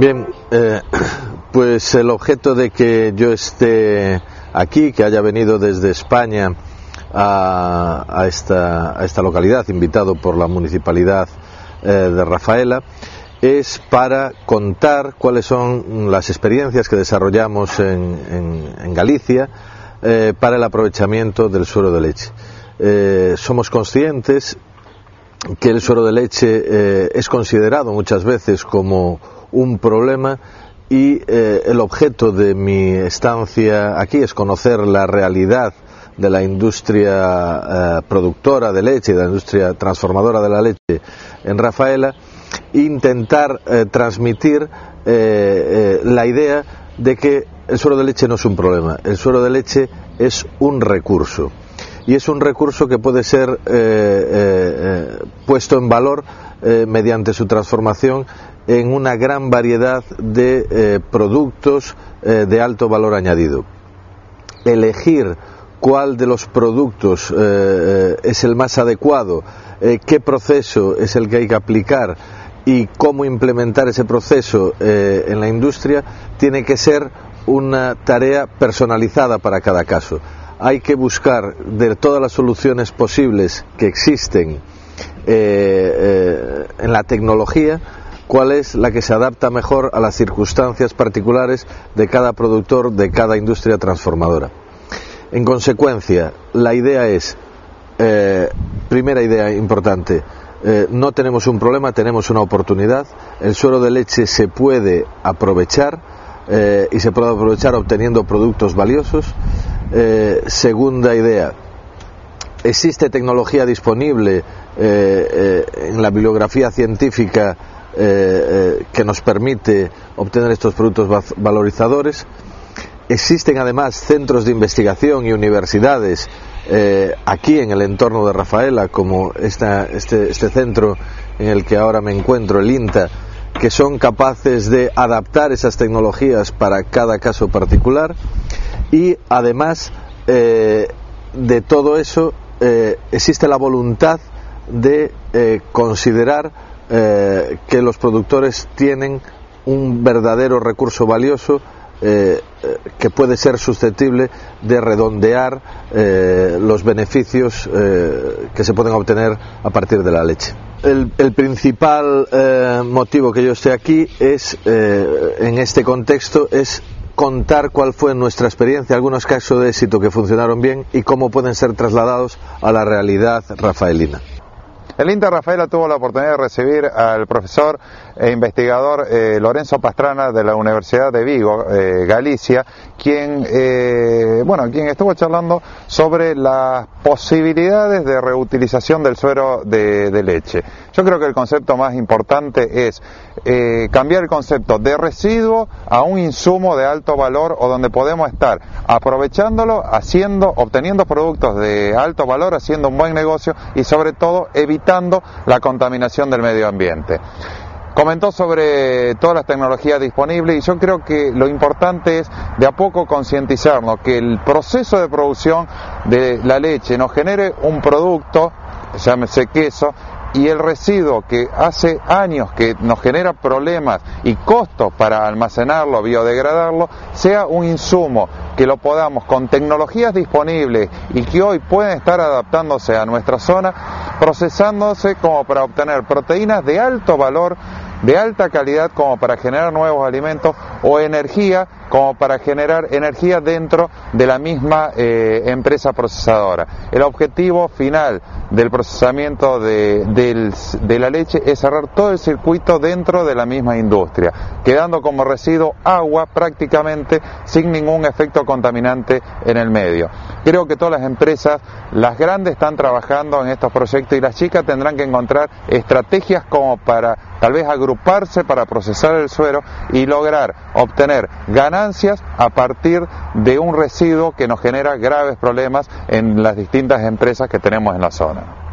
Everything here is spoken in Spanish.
Eh, pues el objeto de que yo esté aquí, que haya venido desde España a, esta, a esta, localidad, invitado por la municipalidad eh, de Rafaela, es para contar cuáles son las experiencias que desarrollamos en, Galicia eh, para el aprovechamiento del suero de leche. Somos conscientes que el suero de leche es considerado muchas veces como un problema y el objeto de mi estancia aquí es conocer la realidad de la industria eh, productora de leche y de la industria transformadora de la leche en Rafaela, intentar eh, transmitir eh, la idea de que el suero de leche no es un problema, el suero de leche es un recurso. Y es un recurso que puede ser puesto en valor mediante su transformación en una gran variedad de productos de alto valor añadido. Elegir cuál de los productos eh, eh, es el más adecuado, eh, qué proceso es el que hay que aplicar y cómo implementar ese proceso en la industria, tiene que ser una tarea personalizada para cada caso. Hay que buscar de todas las soluciones posibles que existen en la tecnología, cuál es la que se adapta mejor a las circunstancias particulares de cada productor, de cada industria transformadora. En consecuencia, la idea es, eh, primera idea importante, eh, no tenemos un problema, tenemos una oportunidad. El suero de leche se puede aprovechar eh, y se puede aprovechar obteniendo productos valiosos. segunda idea, existe tecnología disponible en la bibliografía científica que nos permite obtener estos productos valorizadores. Existen además centros de investigación y universidades eh, aquí en el entorno de Rafaela, como este, este, centro en el que ahora me encuentro, el INTA, que son capaces de adaptar esas tecnologías para cada caso particular y además eh, de todo eso eh, existe la voluntad de considerar que los productores tienen un verdadero recurso valioso eh, que puede ser susceptible de redondear eh, los beneficios eh, que se pueden obtener a partir de la leche. El, el principal motivo que yo esté aquí es, en este contexto, es contar cuál fue nuestra experiencia, algunos casos de éxito que funcionaron bien y cómo pueden ser trasladados a la realidad rafaelina. El Inter Rafaela tuvo la oportunidad de recibir al profesor e investigador eh, Lorenzo Pastrana de la Universidad de Vigo, eh, Galicia, quien, eh, bueno, quien estuvo charlando sobre las posibilidades de reutilización del suero de, leche. Yo creo que el concepto más importante es cambiar el concepto de residuo a un insumo de alto valor o donde podemos estar aprovechándolo, haciendo, obteniendo productos de alto valor, haciendo un buen negocio y sobre todo evitando la contaminación del medio ambiente. Comentó sobre todas las tecnologías disponibles y yo creo que lo importante es de a poco concientizarnos que el proceso de producción de la leche nos genere un producto, llámese queso, y el residuo que hace años que nos genera problemas y costos para almacenarlo, biodegradarlo, sea un insumo que lo podamos con tecnologías disponibles y que hoy pueden estar adaptándose a nuestra zona, procesándose como para obtener proteínas de alto valor de alta calidad como para generar nuevos alimentos o energía como para generar energía dentro de la misma eh, empresa procesadora. El objetivo final del procesamiento de, de, la leche es cerrar todo el circuito dentro de la misma industria, quedando como residuo agua prácticamente sin ningún efecto contaminante en el medio. Creo que todas las empresas, las grandes están trabajando en estos proyectos y las chicas tendrán que encontrar estrategias como para tal vez agruparse para procesar el suero y lograr obtener ganancias a partir de un residuo que nos genera graves problemas en las distintas empresas que tenemos en la zona.